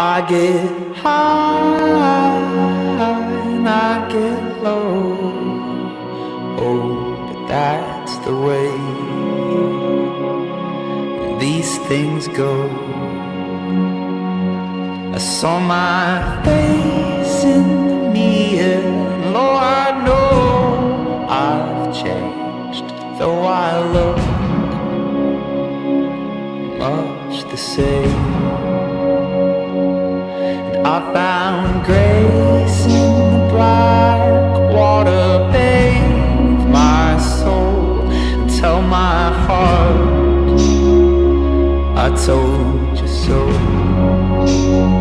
I get high and I get low. Oh, but that's the way these things go. I saw my face in the mirror, and I know I've changed, though I look much the same. I found grace in the black water bathe my soul tell my heart I told you so